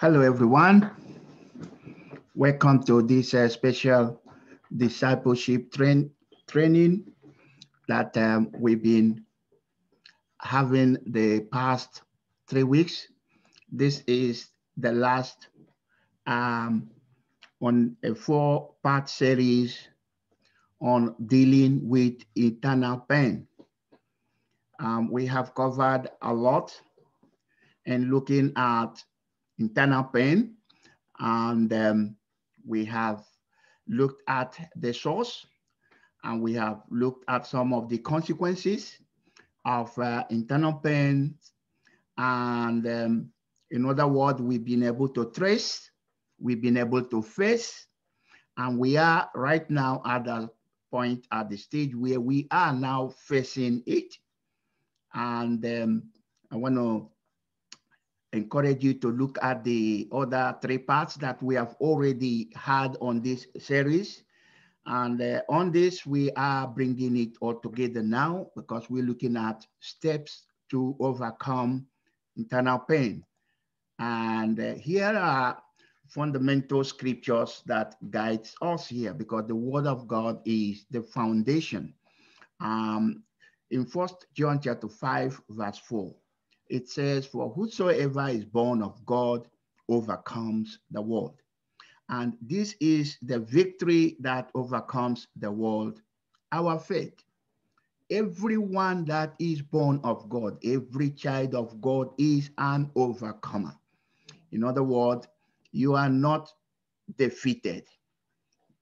Hello, everyone. Welcome to this uh, special discipleship train, training that um, we've been having the past three weeks. This is the last um, on a four-part series on dealing with internal pain. Um, we have covered a lot and looking at internal pain, and um, we have looked at the source, and we have looked at some of the consequences of uh, internal pain, and um, in other words, we've been able to trace, we've been able to face, and we are right now at the point, at the stage where we are now facing it. And um, I want to encourage you to look at the other three parts that we have already had on this series. And uh, on this, we are bringing it all together now because we're looking at steps to overcome internal pain. And uh, here are fundamental scriptures that guides us here because the word of God is the foundation. Um, in First John chapter 5, verse 4, it says, For whosoever is born of God overcomes the world. And this is the victory that overcomes the world, our faith. Everyone that is born of God, every child of God is an overcomer. In other words, you are not defeated.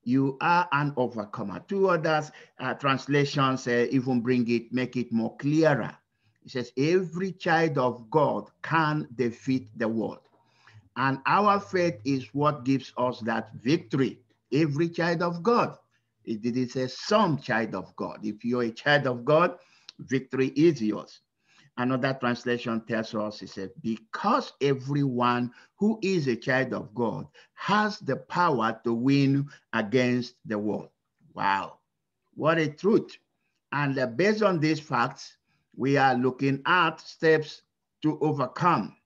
You are an overcomer. Two others uh, translations uh, even bring it, make it more clearer. It says, every child of God can defeat the world. And our faith is what gives us that victory. Every child of God. It didn't say some child of God. If you're a child of God, victory is yours. Another translation tells us, it says, because everyone who is a child of God has the power to win against the world. Wow, what a truth. And based on these facts, we are looking at steps to overcome.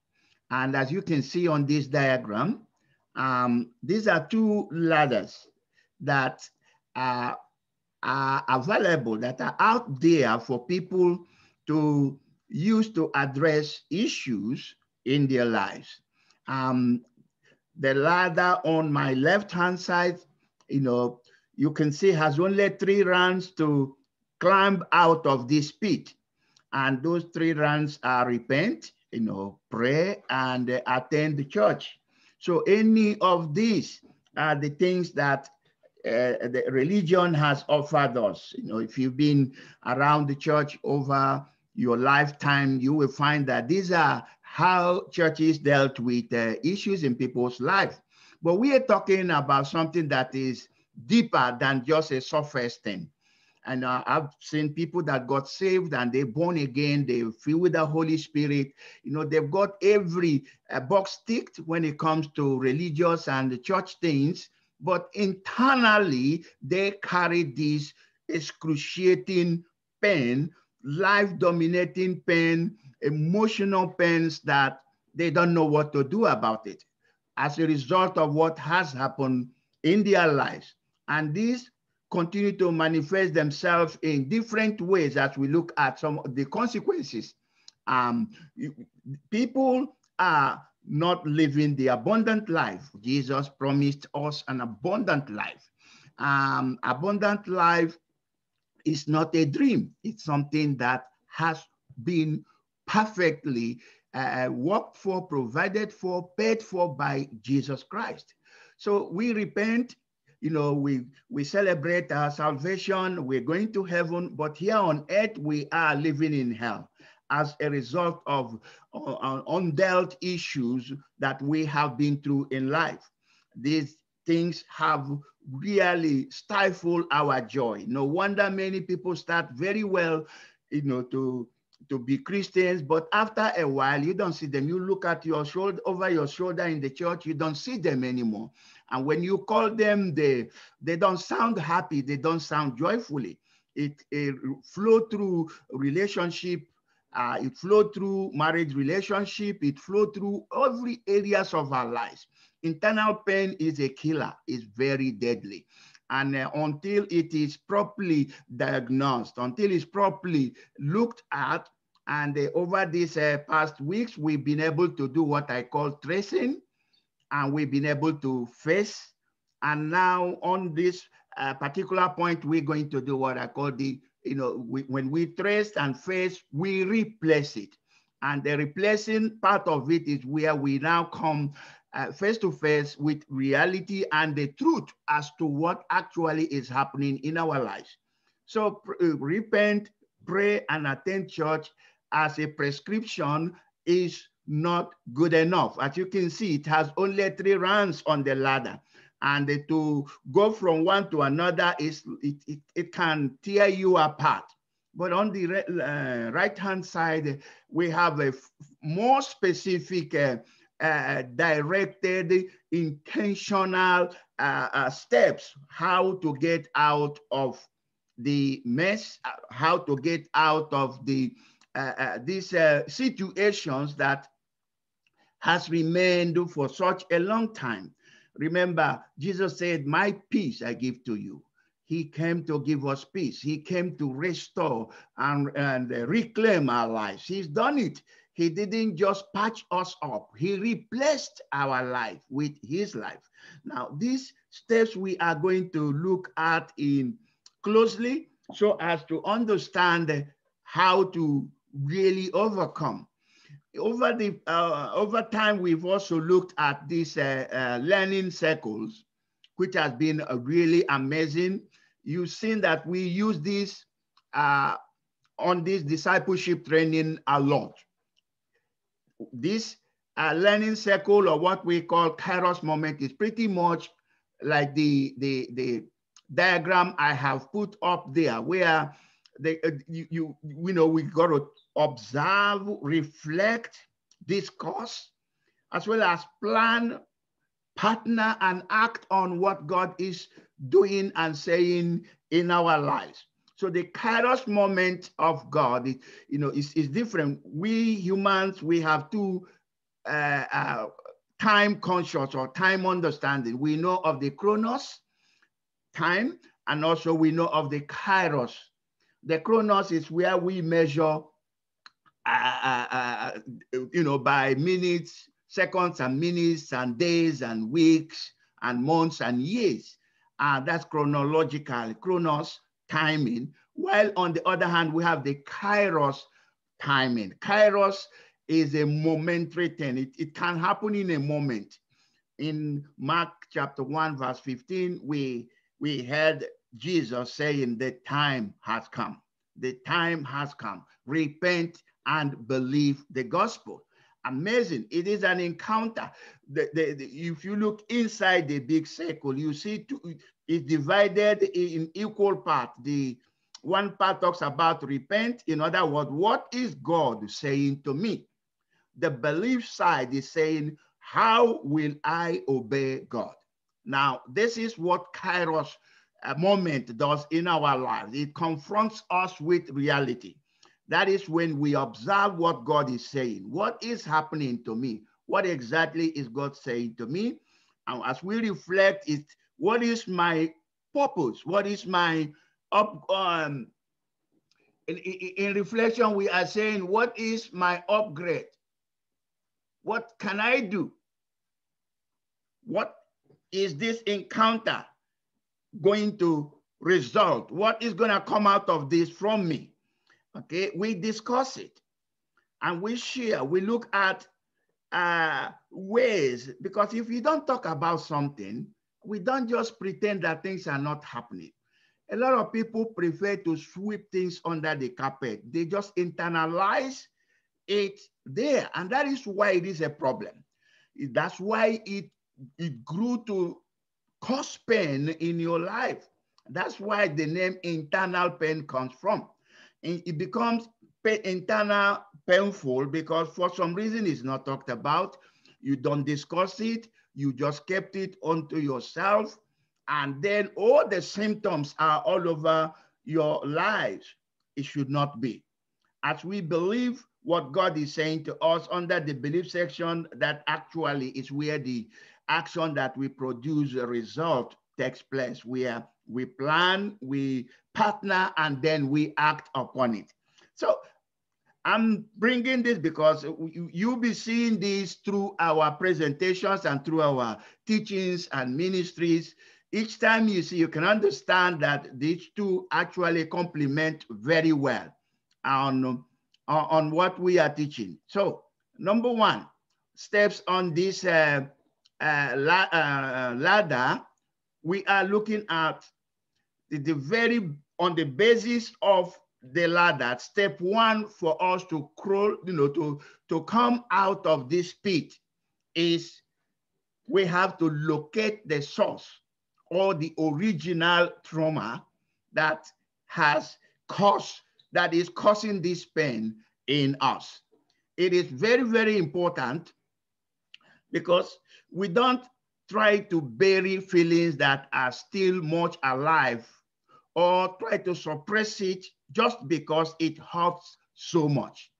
And as you can see on this diagram, um, these are two ladders that are, are available, that are out there for people to use to address issues in their lives. Um, the ladder on my left-hand side, you know, you can see has only three runs to climb out of this pit. And those three runs are repent, you know, pray and uh, attend the church. So any of these are the things that uh, the religion has offered us. You know, if you've been around the church over your lifetime, you will find that these are how churches dealt with uh, issues in people's life. But we are talking about something that is deeper than just a surface thing. And uh, I've seen people that got saved and they're born again, they filled with the Holy Spirit. You know, they've got every uh, box ticked when it comes to religious and church things, but internally they carry this excruciating pain, life dominating pain, emotional pains that they don't know what to do about it as a result of what has happened in their lives. And these continue to manifest themselves in different ways as we look at some of the consequences. Um, people are not living the abundant life. Jesus promised us an abundant life. Um, abundant life is not a dream. It's something that has been perfectly uh, worked for, provided for, paid for by Jesus Christ. So we repent you know, we, we celebrate our salvation, we're going to heaven, but here on earth, we are living in hell as a result of uh, undealt issues that we have been through in life. These things have really stifled our joy. No wonder many people start very well, you know, to to be Christians, but after a while, you don't see them. You look at your shoulder over your shoulder in the church, you don't see them anymore. And when you call them, they, they don't sound happy, they don't sound joyfully. It, it flow through relationship Uh, it flow through marriage relationship. It flow through every areas of our lives. Internal pain is a killer. It's very deadly. And uh, until it is properly diagnosed, until it's properly looked at, and uh, over these uh, past weeks, we've been able to do what I call tracing, and we've been able to face. And now on this uh, particular point, we're going to do what I call the, you know, we, when we trace and face, we replace it. And the replacing part of it is where we now come uh, face to face with reality and the truth as to what actually is happening in our lives. So uh, repent, pray, and attend church as a prescription is not good enough. As you can see, it has only three runs on the ladder. And to go from one to another, is it, it, it can tear you apart. But on the uh, right-hand side, we have a more specific uh, uh, directed, intentional uh, uh, steps how to get out of the mess, uh, how to get out of the uh, uh, these situations that has remained for such a long time. Remember, Jesus said, My peace I give to you. He came to give us peace. He came to restore and, and reclaim our lives. He's done it. He didn't just patch us up, He replaced our life with His life. Now, these steps we are going to look at in closely so as to understand how to really overcome. Over the uh, over time, we've also looked at these uh, uh, learning circles, which has been really amazing. You've seen that we use this uh, on this discipleship training a lot this uh, learning circle or what we call kairos moment is pretty much like the, the, the diagram I have put up there where the, uh, you, you, you know, we got to observe, reflect, discuss, as well as plan, partner, and act on what God is doing and saying in our lives. So the kairos moment of God, you know, is, is different. We humans, we have two uh, uh, time conscious or time understanding. We know of the chronos, time, and also we know of the kairos. The chronos is where we measure, uh, uh, uh you know, by minutes, seconds and minutes and days and weeks and months and years. That's chronological, chronos timing, while on the other hand, we have the kairos timing. Kairos is a momentary thing. It, it can happen in a moment. In Mark chapter 1, verse 15, we, we heard Jesus saying, the time has come. The time has come. Repent and believe the gospel. Amazing. It is an encounter. The, the, the, if you look inside the big circle, you see two, it's divided in equal part. The one part talks about repent. In other words, what is God saying to me? The belief side is saying, how will I obey God? Now, this is what Kairos uh, moment does in our lives. It confronts us with reality. That is when we observe what God is saying. What is happening to me? What exactly is God saying to me? And as we reflect, it what is my purpose? What is my up um in, in, in reflection, we are saying, what is my upgrade? What can I do? What is this encounter going to result? What is going to come out of this from me? Okay, we discuss it and we share. We look at uh, ways because if you don't talk about something, we don't just pretend that things are not happening. A lot of people prefer to sweep things under the carpet. They just internalize it there. And that is why it is a problem. That's why it, it grew to cause pain in your life. That's why the name internal pain comes from. It becomes internal painful because for some reason it's not talked about. You don't discuss it. You just kept it onto yourself and then all the symptoms are all over your lives. It should not be. as we believe what God is saying to us under the belief section, that actually is where the action that we produce a result takes place, where we plan, we partner, and then we act upon it. So I'm bringing this because you'll be seeing this through our presentations and through our teachings and ministries. Each time you see, you can understand that these two actually complement very well on, on what we are teaching. So number one, steps on this uh, uh, la uh, ladder, we are looking at the, very, on the basis of the ladder, step one for us to crawl, you know, to, to come out of this pit is we have to locate the source or the original trauma that has caused, that is causing this pain in us. It is very, very important because we don't try to bury feelings that are still much alive or try to suppress it just because it hurts so much.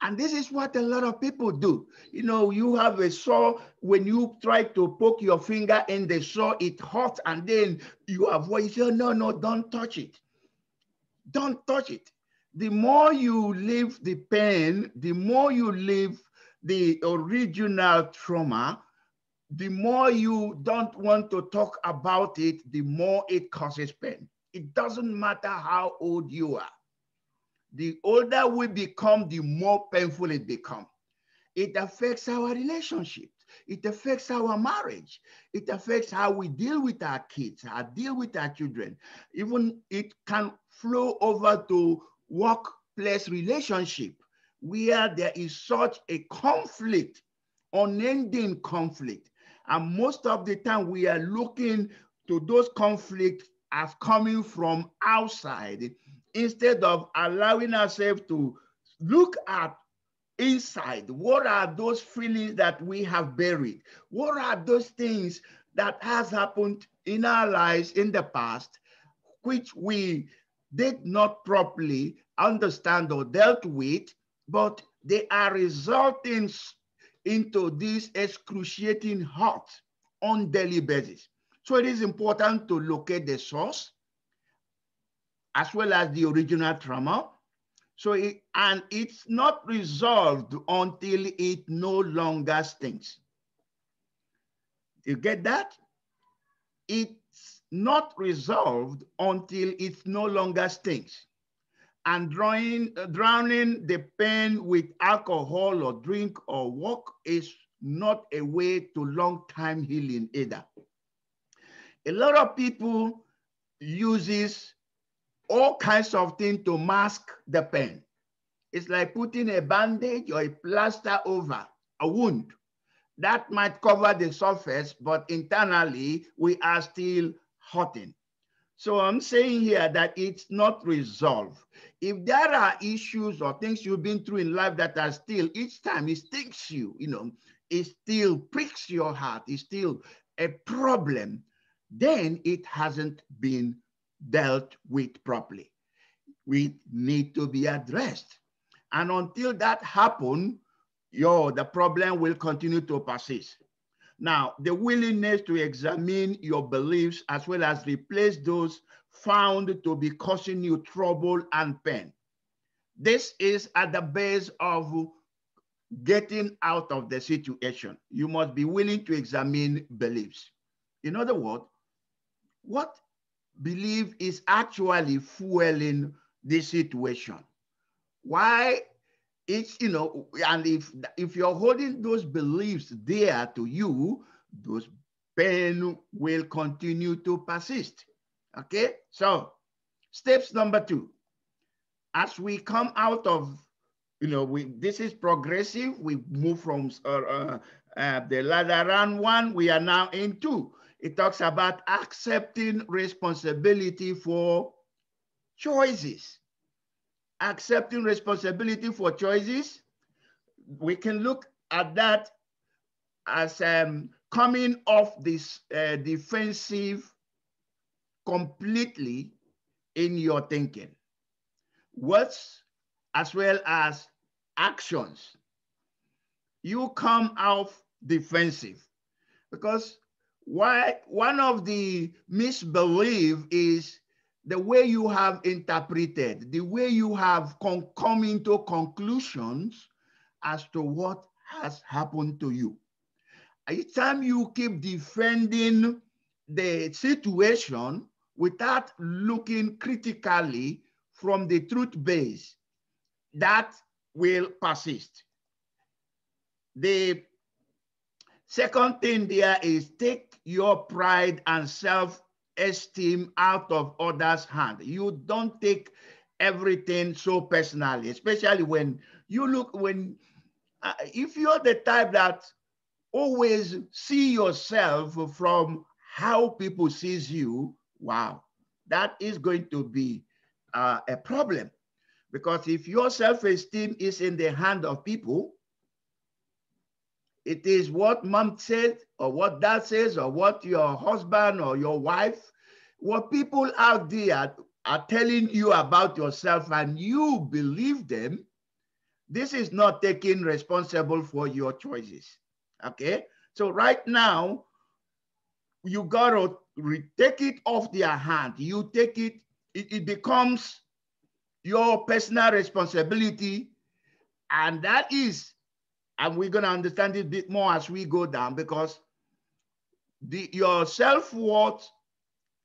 And this is what a lot of people do. You know, you have a sore, when you try to poke your finger in the sore, it hurts, and then you avoid, you say, oh, no, no, don't touch it. Don't touch it. The more you leave the pain, the more you leave the original trauma, the more you don't want to talk about it, the more it causes pain. It doesn't matter how old you are. The older we become, the more painful it becomes. It affects our relationship. It affects our marriage. It affects how we deal with our kids, how we deal with our children. Even it can flow over to workplace relationship where there is such a conflict, unending conflict. And most of the time we are looking to those conflicts as coming from outside instead of allowing ourselves to look at inside what are those feelings that we have buried? What are those things that has happened in our lives in the past which we did not properly understand or dealt with but they are resulting into this excruciating hurt on daily basis so it is important to locate the source as well as the original trauma. So it, and it's not resolved until it no longer stings. You get that? It's not resolved until it no longer stings. And drawing, drowning the pain with alcohol or drink or walk is not a way to long-time healing either. A lot of people uses all kinds of things to mask the pain. It's like putting a bandage or a plaster over a wound. That might cover the surface, but internally we are still hurting. So I'm saying here that it's not resolved. If there are issues or things you've been through in life that are still, each time it sticks you, you know, it still pricks your heart, it's still a problem, then it hasn't been dealt with properly. We need to be addressed. And until that happen, yo, the problem will continue to persist. Now, the willingness to examine your beliefs as well as replace those found to be causing you trouble and pain. This is at the base of getting out of the situation. You must be willing to examine beliefs. In other words, what belief is actually fueling the situation. Why it's, you know, and if, if you're holding those beliefs there to you, those pain will continue to persist. Okay, so steps number two, as we come out of, you know, we this is progressive. We move from uh, uh, uh, the ladder round one. We are now in two it talks about accepting responsibility for choices. Accepting responsibility for choices. We can look at that as um, coming off this uh, defensive completely in your thinking. Words as well as actions. You come out defensive because why one of the misbelief is the way you have interpreted, the way you have come into conclusions as to what has happened to you. Each time you keep defending the situation without looking critically from the truth base, that will persist. The second thing there is take your pride and self-esteem out of others' hand. You don't take everything so personally, especially when you look when uh, if you're the type that always see yourself from how people sees you, wow, that is going to be uh, a problem. Because if your self-esteem is in the hand of people, it is what mom said or what dad says or what your husband or your wife, what people out there are telling you about yourself and you believe them, this is not taking responsible for your choices. Okay. So right now, you got to take it off their hand. You take it, it, it becomes your personal responsibility. And that is, and we're going to understand it a bit more as we go down because the, your self-worth,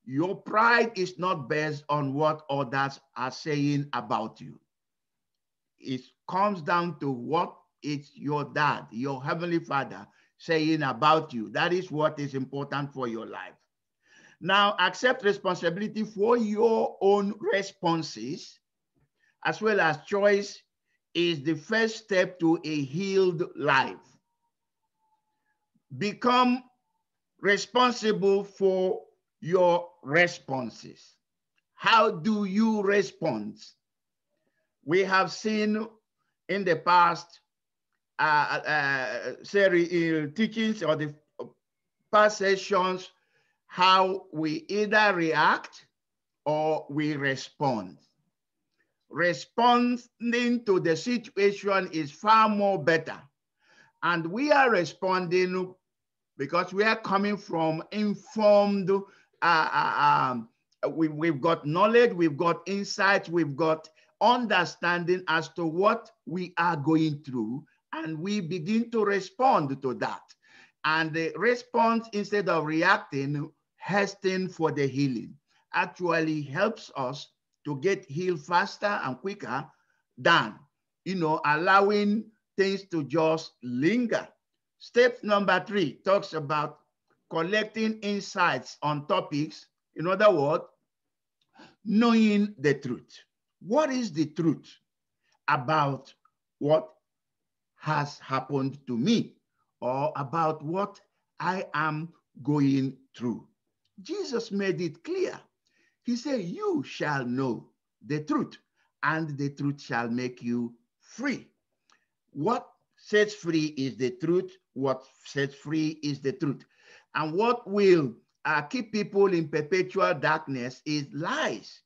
your pride is not based on what others are saying about you. It comes down to what it's your dad, your heavenly father saying about you. That is what is important for your life. Now, accept responsibility for your own responses as well as choice is the first step to a healed life. Become responsible for your responses. How do you respond? We have seen in the past uh, uh, uh, teachings or the past sessions how we either react or we respond. Responding to the situation is far more better. And we are responding because we are coming from informed, uh, uh, um, we, we've got knowledge, we've got insight, we've got understanding as to what we are going through, and we begin to respond to that. And the response, instead of reacting, hasten for the healing, actually helps us to get healed faster and quicker than, you know, allowing things to just linger. Step number three talks about collecting insights on topics. In other words, knowing the truth. What is the truth about what has happened to me or about what I am going through? Jesus made it clear. He said, You shall know the truth, and the truth shall make you free. What sets free is the truth. What sets free is the truth. And what will uh, keep people in perpetual darkness is lies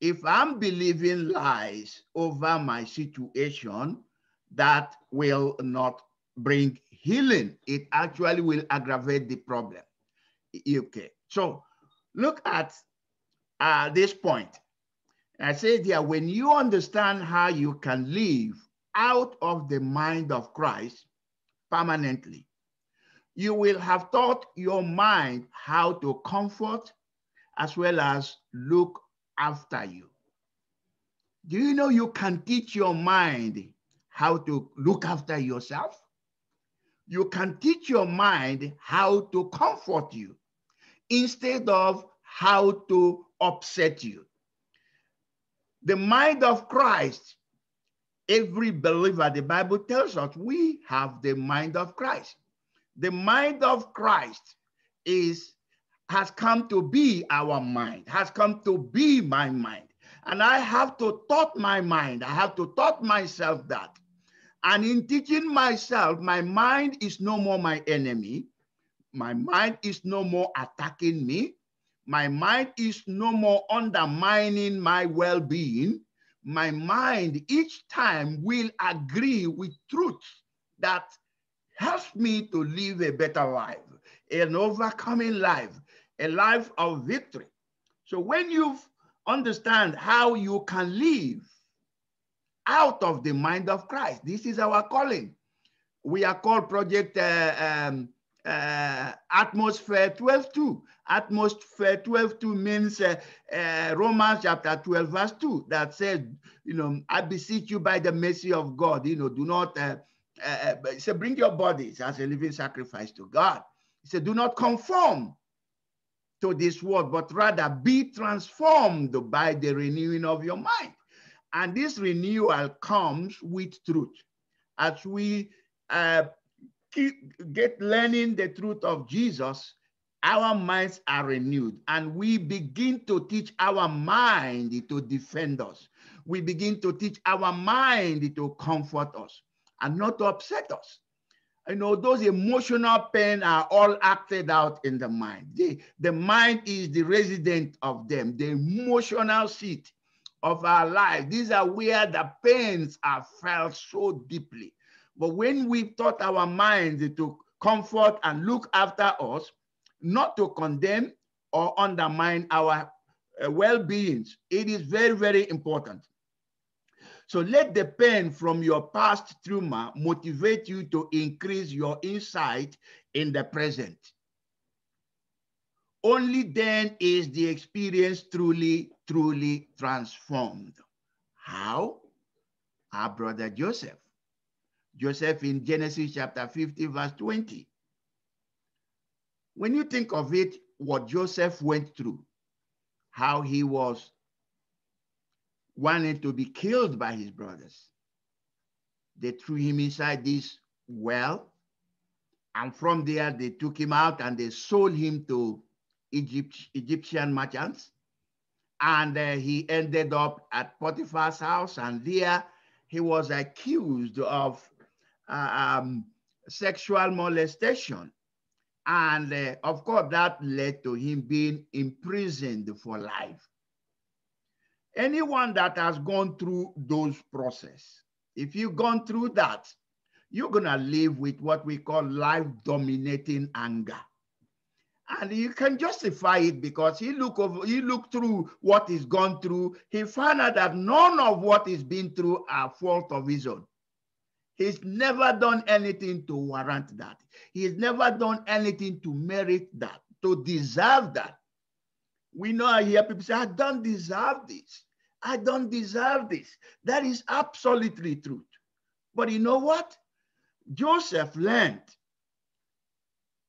if I'm believing lies over my situation, that will not bring healing. It actually will aggravate the problem. Okay, so look at uh, this point. I say here, when you understand how you can live out of the mind of Christ permanently, you will have taught your mind how to comfort as well as look after you. Do you know you can teach your mind how to look after yourself? You can teach your mind how to comfort you instead of how to upset you. The mind of Christ, every believer, the Bible tells us we have the mind of Christ. The mind of Christ is has come to be our mind, has come to be my mind. And I have to taught my mind, I have to taught myself that. And in teaching myself, my mind is no more my enemy. My mind is no more attacking me. My mind is no more undermining my well being. my mind each time will agree with truth that helps me to live a better life, an overcoming life, a life of victory. So when you understand how you can live out of the mind of Christ, this is our calling. We are called Project uh, um, uh, Atmosphere 12.2. Atmosphere 12.2 means uh, uh, Romans chapter 12 verse 2 that says, you know, I beseech you by the mercy of God, you know, do not, uh, uh, say, bring your bodies as a living sacrifice to God. He said, do not conform to this world, but rather be transformed by the renewing of your mind. And this renewal comes with truth. As we uh, keep, get learning the truth of Jesus, our minds are renewed and we begin to teach our mind to defend us. We begin to teach our mind to comfort us and not to upset us. You know, those emotional pain are all acted out in the mind. The, the mind is the resident of them, the emotional seat of our life. These are where the pains are felt so deeply. But when we taught our minds to comfort and look after us, not to condemn or undermine our uh, well-beings, it is very, very important. So let the pain from your past trauma motivate you to increase your insight in the present. Only then is the experience truly, truly transformed. How? Our brother Joseph. Joseph in Genesis chapter 50, verse 20. When you think of it, what Joseph went through, how he was wanting to be killed by his brothers. They threw him inside this well, and from there they took him out and they sold him to Egypt, Egyptian merchants. And uh, he ended up at Potiphar's house, and there he was accused of um, sexual molestation. And uh, of course, that led to him being imprisoned for life. Anyone that has gone through those process, if you've gone through that, you're gonna live with what we call life dominating anger. And you can justify it because he look over, he looked through what he's gone through. He found out that none of what he's been through are fault of his own. He's never done anything to warrant that. He's never done anything to merit that, to deserve that. We know I hear people say, I don't deserve this. I don't deserve this. That is absolutely truth. But you know what? Joseph learned.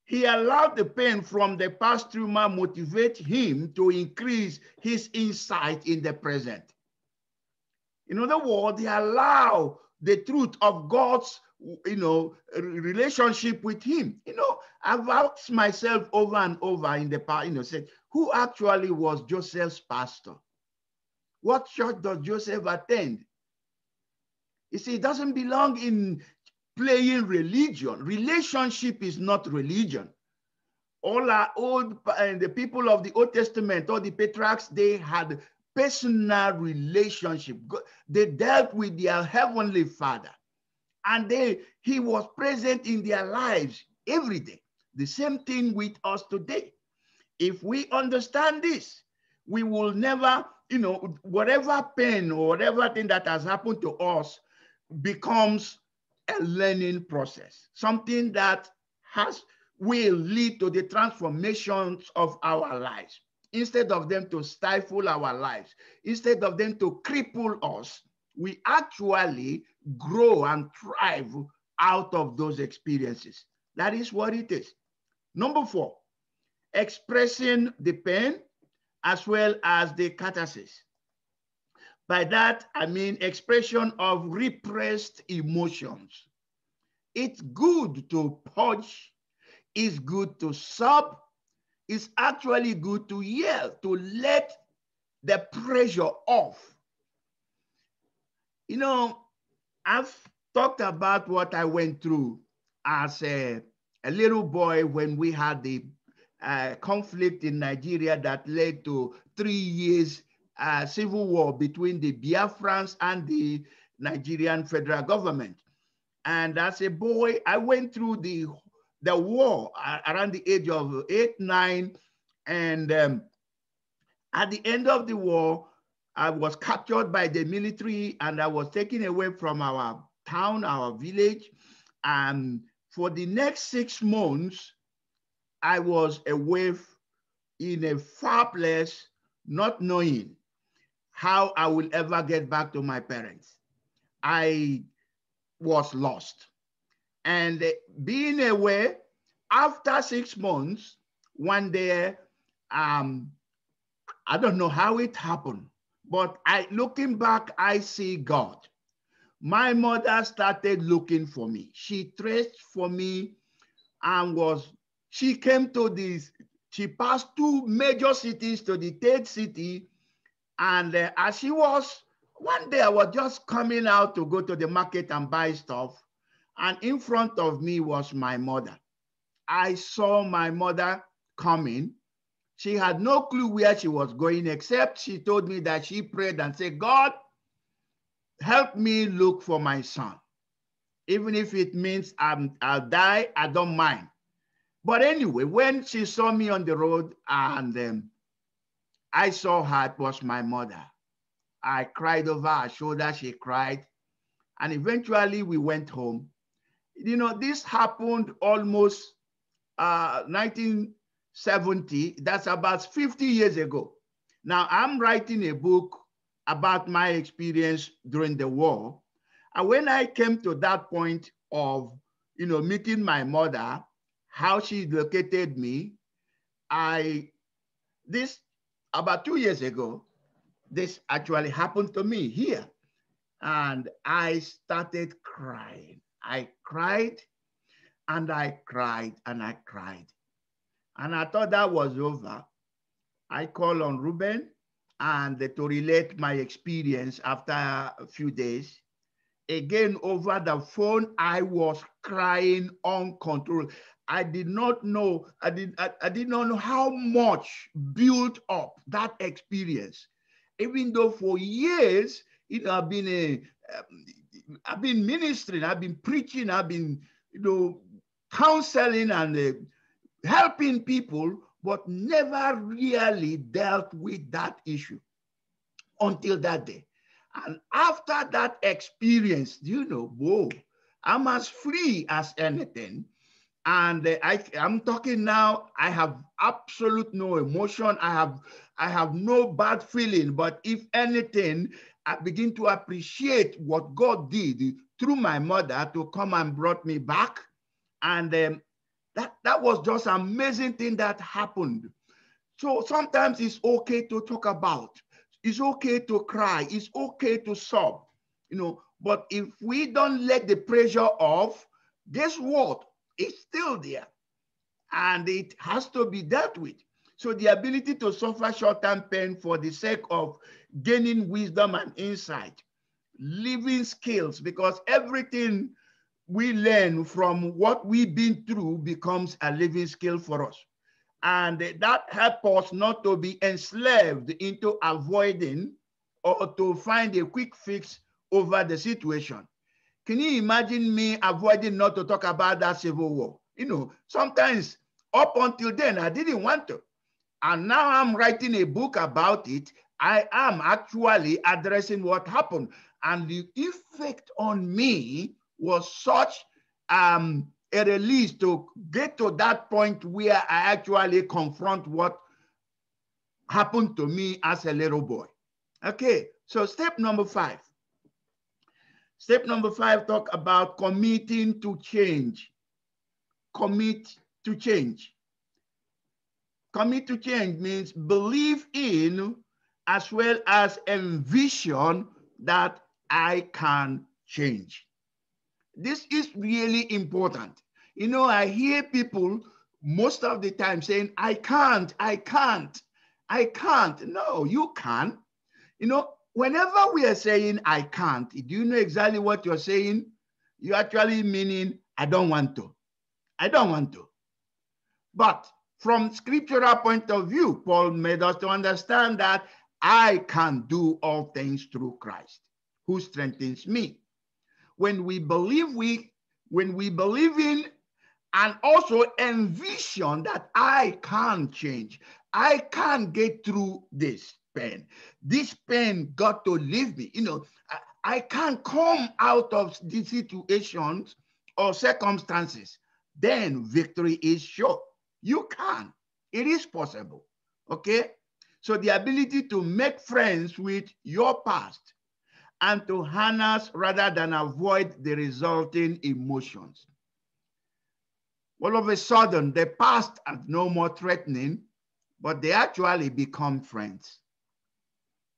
He allowed the pain from the past trauma motivate him to increase his insight in the present. In other words, he allowed the truth of God's you know relationship with him. You know i've asked myself over and over in the past you know said who actually was joseph's pastor? What church does joseph attend? You see it doesn't belong in playing religion. Relationship is not religion. All our old and the people of the old testament all the patriarchs they had personal relationship. They dealt with their heavenly father and they, he was present in their lives every day. The same thing with us today. If we understand this, we will never, you know, whatever pain or whatever thing that has happened to us becomes a learning process, something that has will lead to the transformations of our lives instead of them to stifle our lives, instead of them to cripple us, we actually grow and thrive out of those experiences. That is what it is. Number four, expressing the pain as well as the catharsis. By that, I mean expression of repressed emotions. It's good to purge, it's good to sob, it's actually good to yell, to let the pressure off. You know, I've talked about what I went through as a, a little boy when we had the uh, conflict in Nigeria that led to three years uh, civil war between the Biafrans and the Nigerian federal government. And as a boy, I went through the, the war around the age of eight, nine. And um, at the end of the war, I was captured by the military and I was taken away from our town, our village. And for the next six months, I was away in a far place, not knowing how I will ever get back to my parents. I was lost. And being away, after six months, one day, um, I don't know how it happened, but I looking back, I see God. My mother started looking for me. She traced for me and was, she came to this, she passed two major cities to the third city. And uh, as she was one day I was just coming out to go to the market and buy stuff, and in front of me was my mother. I saw my mother coming. She had no clue where she was going, except she told me that she prayed and said, God, help me look for my son. Even if it means I'm, I'll die, I don't mind. But anyway, when she saw me on the road and um, I saw her, it was my mother. I cried over her shoulder. She cried. And eventually we went home. You know, this happened almost uh, 1970. That's about 50 years ago. Now I'm writing a book about my experience during the war. And when I came to that point of, you know, meeting my mother, how she located me, I, this about two years ago, this actually happened to me here. And I started crying. I cried and I cried and I cried. And I thought that was over. I called on Rueben and to relate my experience after a few days. Again, over the phone, I was crying uncontrolled. I did not know, I did, I, I did not know how much built up that experience even though for years, know, I've been a, um, I've been ministering, I've been preaching, I've been, you know, counseling and uh, helping people, but never really dealt with that issue until that day. And after that experience, you know, whoa, I'm as free as anything. And uh, I, I'm talking now, I have absolute no emotion. I have I have no bad feeling, but if anything, begin to appreciate what God did through my mother to come and brought me back. And um, that, that was just amazing thing that happened. So sometimes it's okay to talk about. It's okay to cry. It's okay to sob, you know. But if we don't let the pressure off, guess what? It's still there. And it has to be dealt with. So the ability to suffer short-term pain for the sake of gaining wisdom and insight, living skills, because everything we learn from what we've been through becomes a living skill for us. And that helps us not to be enslaved into avoiding or to find a quick fix over the situation. Can you imagine me avoiding not to talk about that civil war? You know, sometimes up until then, I didn't want to. And now I'm writing a book about it. I am actually addressing what happened. And the effect on me was such um, a release to get to that point where I actually confront what happened to me as a little boy. Okay, so step number five. Step number five talk about committing to change. Commit to change. Commit to change means believe in as well as envision that I can change. This is really important. You know, I hear people most of the time saying, I can't, I can't, I can't. No, you can. You know, whenever we are saying, I can't, do you know exactly what you're saying? You're actually meaning, I don't want to. I don't want to. But from scriptural point of view, Paul made us to understand that I can do all things through Christ who strengthens me. When we believe we when we believe in and also envision that I can change, I can get through this pain. This pain got to leave me. You know, I, I can't come out of these situations or circumstances. Then victory is sure. You can. It is possible. Okay? So the ability to make friends with your past and to harness rather than avoid the resulting emotions. All of a sudden, the past are no more threatening, but they actually become friends.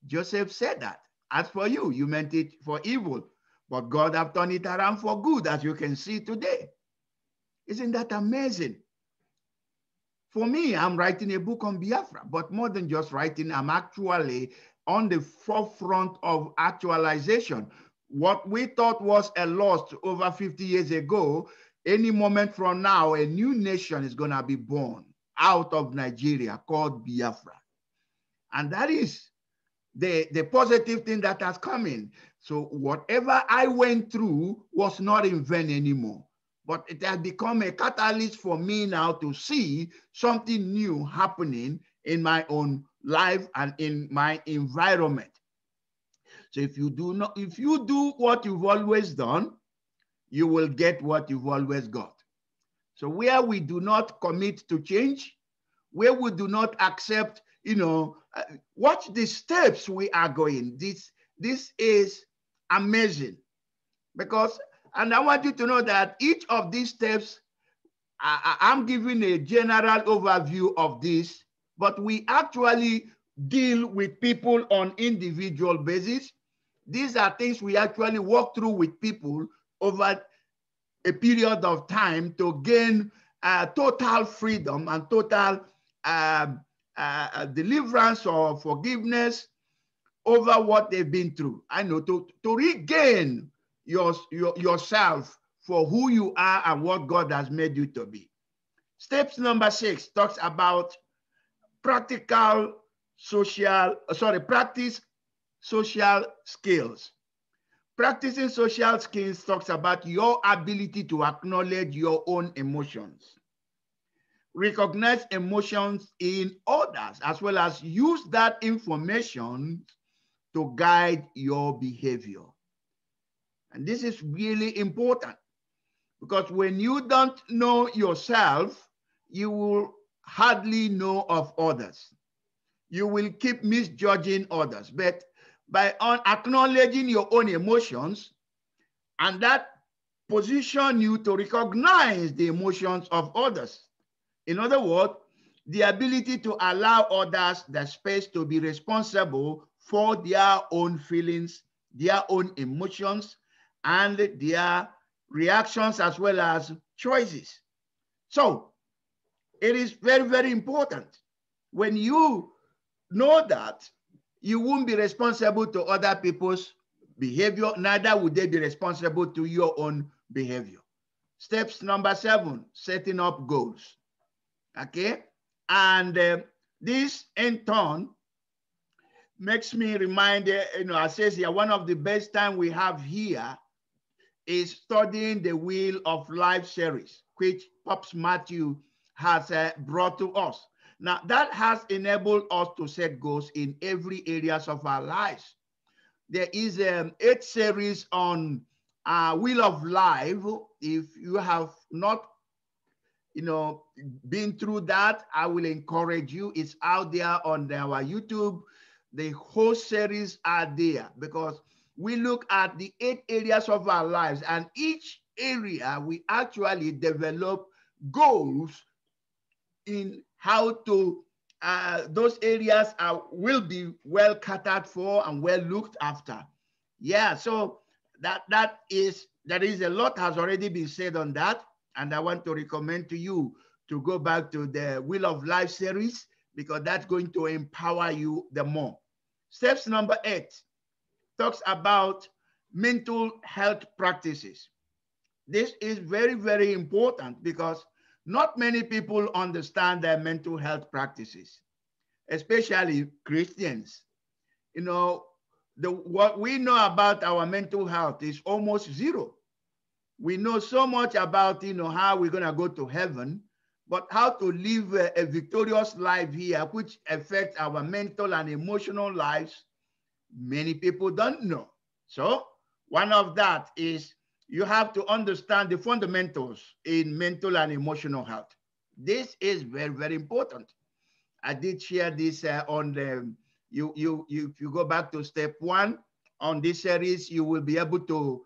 Joseph said that. As for you, you meant it for evil, but God have turned it around for good, as you can see today. Isn't that amazing? For me, I'm writing a book on Biafra, but more than just writing, I'm actually on the forefront of actualization. What we thought was a loss over 50 years ago, any moment from now, a new nation is going to be born out of Nigeria called Biafra. And that is the, the positive thing that has come in. So whatever I went through was not in vain anymore but it has become a catalyst for me now to see something new happening in my own life and in my environment. So if you do not, if you do what you've always done, you will get what you've always got. So where we do not commit to change, where we do not accept, you know, uh, watch the steps we are going. This, this is amazing because and I want you to know that each of these steps, I, am giving a general overview of this, but we actually deal with people on individual basis. These are things we actually walk through with people over a period of time to gain uh, total freedom and total uh, uh, deliverance or forgiveness over what they've been through. I know to, to regain your, your, yourself for who you are and what God has made you to be. Steps number six talks about practical social, sorry, practice social skills. Practicing social skills talks about your ability to acknowledge your own emotions, recognize emotions in others, as well as use that information to guide your behavior. And this is really important because when you don't know yourself, you will hardly know of others. You will keep misjudging others. But by acknowledging your own emotions, and that position you to recognize the emotions of others. In other words, the ability to allow others the space to be responsible for their own feelings, their own emotions, and their reactions as well as choices. So it is very, very important. When you know that, you won't be responsible to other people's behavior, neither would they be responsible to your own behavior. Steps number seven, setting up goals. Okay? And uh, this in turn makes me remind, uh, you know, I says here, one of the best time we have here is studying the Wheel of Life series, which Pops Matthew has uh, brought to us. Now, that has enabled us to set goals in every areas of our lives. There is um, eight series on uh, Wheel of Life. If you have not, you know, been through that, I will encourage you. It's out there on our YouTube. The whole series are there because we look at the eight areas of our lives, and each area we actually develop goals in how to uh, those areas are will be well catered for and well looked after. Yeah, so that that is there is a lot has already been said on that, and I want to recommend to you to go back to the Wheel of Life series because that's going to empower you the more. Steps number eight talks about mental health practices. This is very, very important because not many people understand their mental health practices, especially Christians. you know, the what we know about our mental health is almost zero. We know so much about, you know, how we're gonna go to heaven, but how to live a, a victorious life here, which affects our mental and emotional lives, many people don't know. So one of that is you have to understand the fundamentals in mental and emotional health. This is very, very important. I did share this uh, on the, you, you, you, if you go back to step one on this series, you will be able to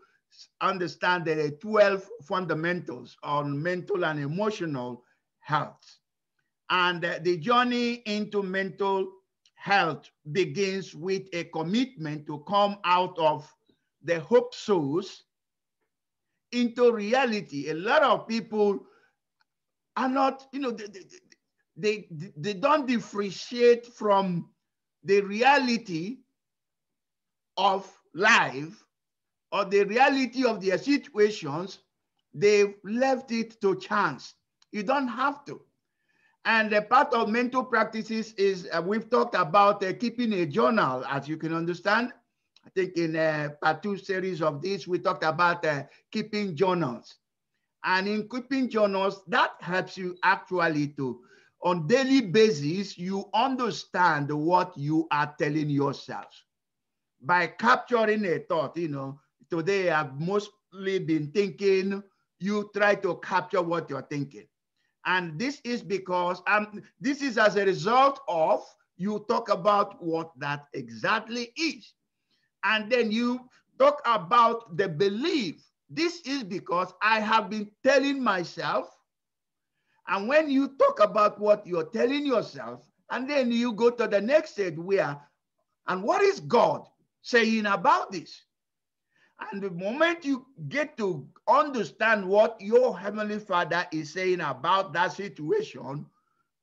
understand the 12 fundamentals on mental and emotional health. And uh, the journey into mental health begins with a commitment to come out of the hope source into reality. A lot of people are not, you know, they, they, they, don't differentiate from the reality of life or the reality of their situations. They've left it to chance. You don't have to. And the part of mental practices is uh, we've talked about uh, keeping a journal, as you can understand. I think in uh, part two series of this, we talked about uh, keeping journals. And in keeping journals, that helps you actually to, on daily basis, you understand what you are telling yourself. By capturing a thought, you know, today I've mostly been thinking, you try to capture what you're thinking. And this is because um, this is as a result of you talk about what that exactly is. And then you talk about the belief this is because I have been telling myself, and when you talk about what you're telling yourself, and then you go to the next stage where, and what is God saying about this? And the moment you get to understand what your Heavenly Father is saying about that situation,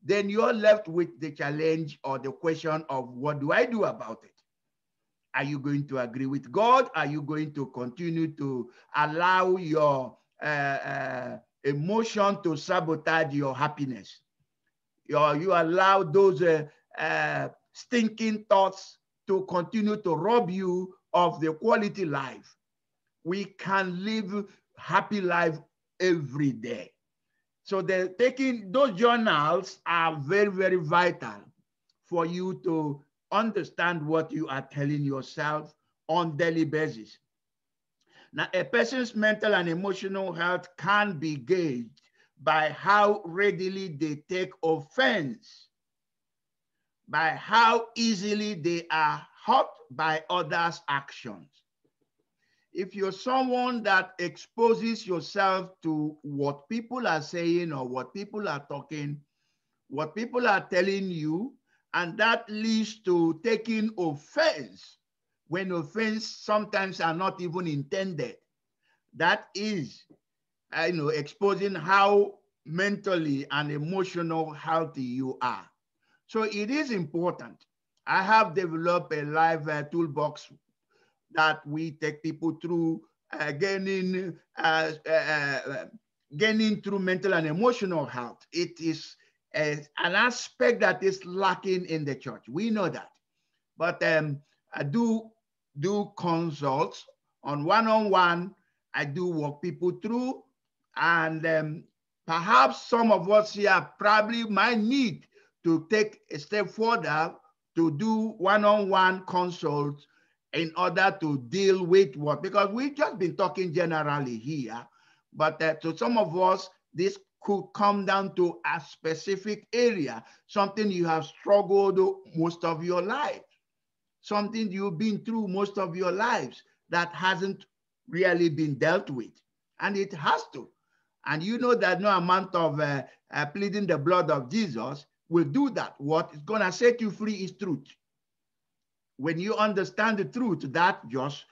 then you're left with the challenge or the question of what do I do about it? Are you going to agree with God? Are you going to continue to allow your uh, uh, emotion to sabotage your happiness? Your, you allow those uh, uh, stinking thoughts to continue to rob you of the quality life. We can live happy life every day. So the taking those journals are very, very vital for you to understand what you are telling yourself on daily basis. Now, a person's mental and emotional health can be gauged by how readily they take offense, by how easily they are hurt by others' actions. If you're someone that exposes yourself to what people are saying or what people are talking, what people are telling you, and that leads to taking offense when offense sometimes are not even intended. That is, I know, exposing how mentally and emotional healthy you are. So it is important. I have developed a live uh, toolbox that we take people through uh, gaining, uh, uh, uh gaining through mental and emotional health. It is as an aspect that is lacking in the church. We know that. But um, I do do consults on one-on-one. I do walk people through, and um, perhaps some of us here probably might need to take a step further to do one-on-one consults in order to deal with what, because we've just been talking generally here, but uh, to some of us, this could come down to a specific area, something you have struggled most of your life, something you've been through most of your lives that hasn't really been dealt with. And it has to. And you know that no amount of uh, uh, pleading the blood of Jesus will do that. What is going to set you free is truth. When you understand the truth, that just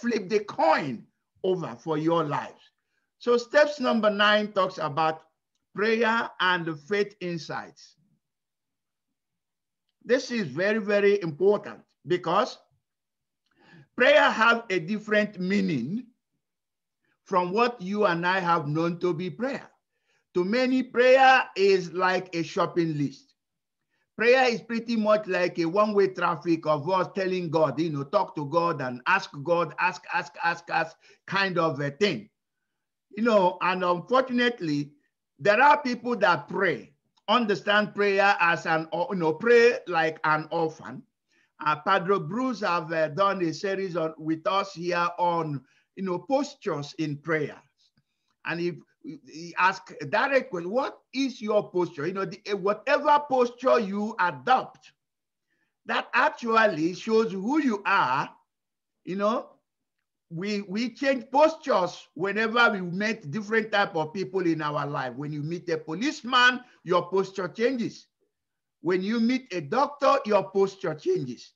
flip the coin over for your lives. So steps number nine talks about prayer and the faith insights. This is very, very important because prayer has a different meaning from what you and I have known to be prayer. To many, prayer is like a shopping list. Prayer is pretty much like a one-way traffic of us telling God, you know, talk to God and ask God, ask, ask, ask, ask kind of a thing. You know, and unfortunately, there are people that pray, understand prayer as an, you know, pray like an orphan. Uh, Padre Bruce have uh, done a series on with us here on, you know, postures in prayer. And if ask direct question, what is your posture? You know, the, eh, whatever posture you adopt, that actually shows who you are. You know, we we change postures whenever we meet different type of people in our life. When you meet a policeman, your posture changes. When you meet a doctor, your posture changes.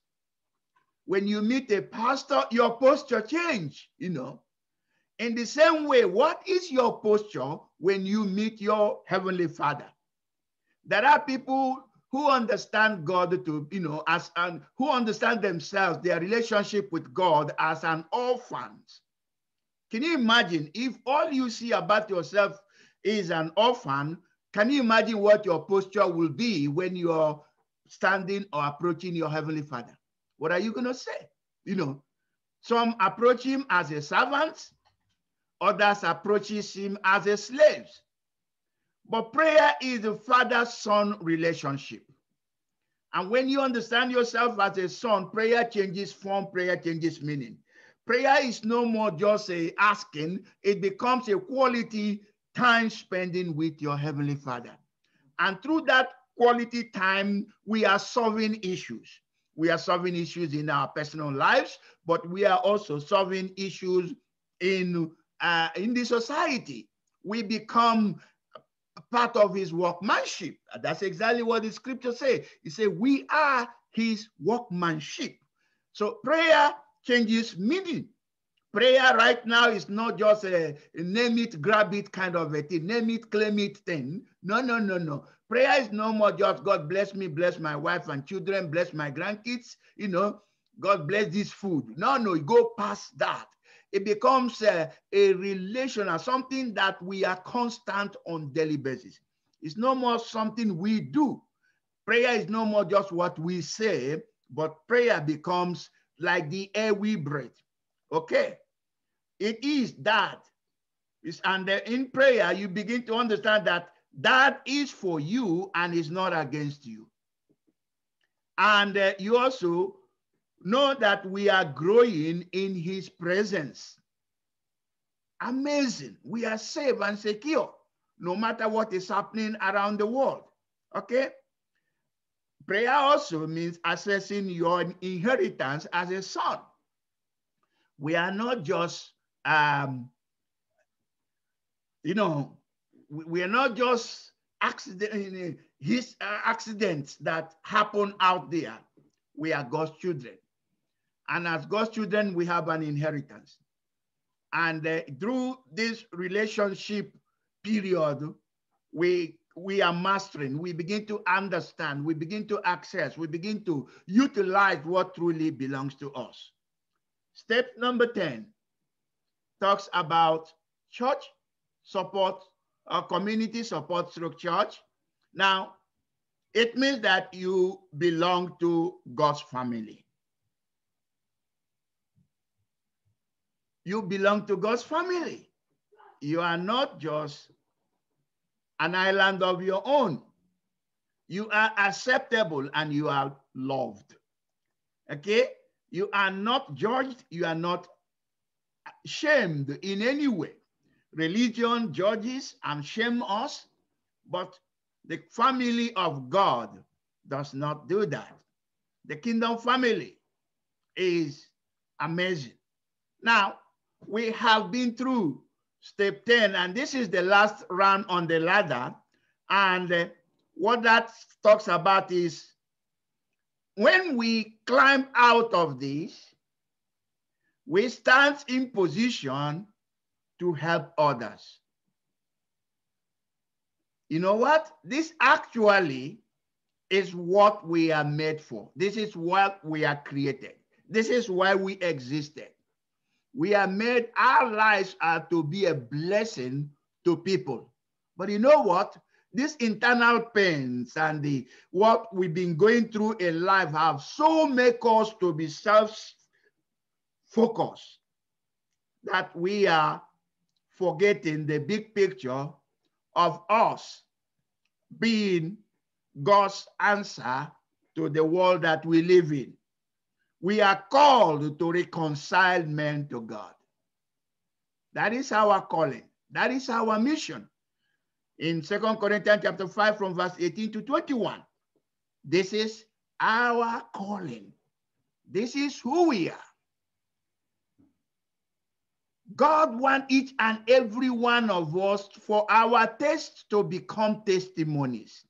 When you meet a pastor, your posture change, you know. In the same way, what is your posture when you meet your heavenly father? There are people who understand God to, you know, as and who understand themselves, their relationship with God as an orphan. Can you imagine if all you see about yourself is an orphan? Can you imagine what your posture will be when you're standing or approaching your heavenly father? What are you going to say? You know, some approach him as a servant, Others approaches him as a slave. But prayer is a father-son relationship. And when you understand yourself as a son, prayer changes form, prayer changes meaning. Prayer is no more just a asking, it becomes a quality time spending with your heavenly father. And through that quality time, we are solving issues. We are solving issues in our personal lives, but we are also solving issues in uh, in the society. We become part of his workmanship. That's exactly what the scripture says. It says, we are his workmanship. So prayer changes meaning. Prayer right now is not just a, a, name it, grab it kind of a thing, name it, claim it thing. No, no, no, no. Prayer is no more just God bless me, bless my wife and children, bless my grandkids, you know, God bless this food. No, no, go past that it becomes a, a relational, something that we are constant on daily basis. It's no more something we do. Prayer is no more just what we say, but prayer becomes like the air we breathe. Okay? It is that. It's, and in prayer, you begin to understand that that is for you and is not against you. And uh, you also know that we are growing in his presence. Amazing. We are safe and secure no matter what is happening around the world. Okay? Prayer also means assessing your inheritance as a son. We are not just, um, you know, we are not just accident, his uh, accidents that happen out there. We are God's children. And as God's children, we have an inheritance. And uh, through this relationship period, we, we are mastering, we begin to understand, we begin to access, we begin to utilize what truly belongs to us. Step number 10 talks about church support, or community support through church. Now, it means that you belong to God's family. You belong to God's family. You are not just an island of your own. You are acceptable and you are loved. Okay? You are not judged, you are not shamed in any way. Religion judges and shame us, but the family of God does not do that. The kingdom family is amazing. Now, we have been through step 10, and this is the last round on the ladder. And uh, what that talks about is when we climb out of this, we stand in position to help others. You know what? This actually is what we are made for. This is what we are created. This is why we existed. We are made, our lives are to be a blessing to people. But you know what? these internal pains and the what we've been going through in life have so make us to be self-focused that we are forgetting the big picture of us being God's answer to the world that we live in. We are called to reconcile men to God. That is our calling. That is our mission. In Second Corinthians chapter 5 from verse 18 to 21. This is our calling. This is who we are. God wants each and every one of us for our tests to become testimonies.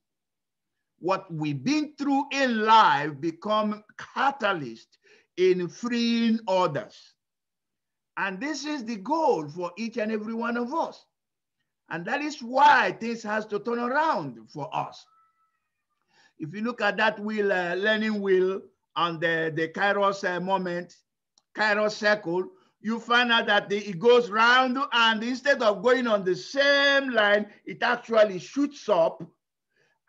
What we've been through in life become catalyst in freeing others. And this is the goal for each and every one of us. And that is why things has to turn around for us. If you look at that wheel, uh, learning wheel on the, the Kairos uh, moment, Kairos circle, you find out that the, it goes round and instead of going on the same line, it actually shoots up.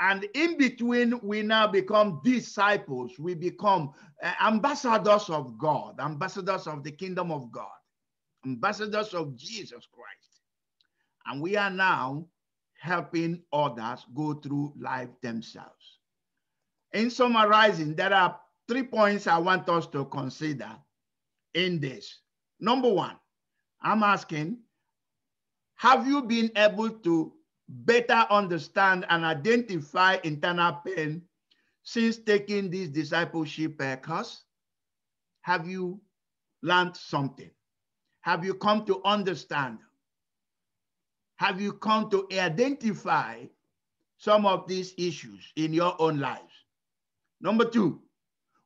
And in between, we now become disciples. We become Eh, ambassadors of God, ambassadors of the kingdom of God, ambassadors of Jesus Christ. And we are now helping others go through life themselves. In summarizing, there are three points I want us to consider in this. Number one, I'm asking, have you been able to better understand and identify internal pain since taking this discipleship uh, course? Have you learned something? Have you come to understand? Have you come to identify some of these issues in your own lives? Number two,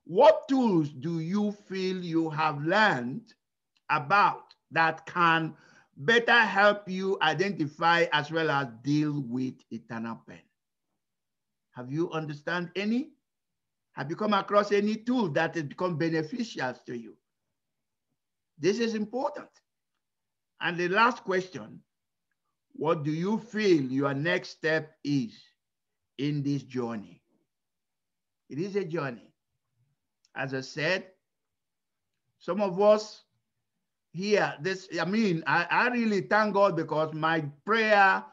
what tools do you feel you have learned about that can better help you identify as well as deal with internal pain. Have you understand any? Have you come across any tool that has become beneficial to you? This is important. And the last question, what do you feel your next step is in this journey? It is a journey. As I said, some of us here, this, I mean, I, I really thank God because my prayer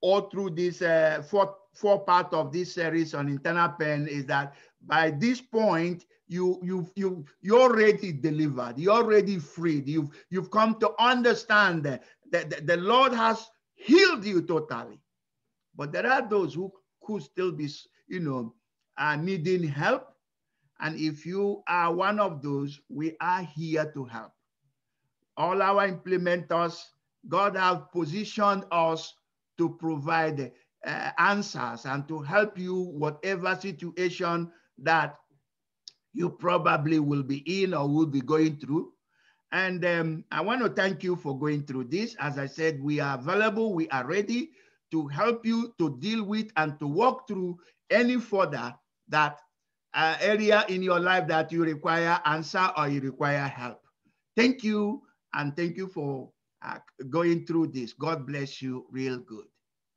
all through this uh, four, four part of this series on internal pain is that by this point, you you you you're already delivered. You're already freed. You've you've come to understand that, that the lord has healed you totally. But there are those who could still be you know uh, needing help. And if you are one of those we are here to help. All our implementers, God has positioned us to provide uh, answers and to help you whatever situation that you probably will be in or will be going through. And um, I want to thank you for going through this. As I said, we are available, we are ready to help you to deal with and to walk through any further that uh, area in your life that you require answer or you require help. Thank you and thank you for uh, going through this. God bless you real good.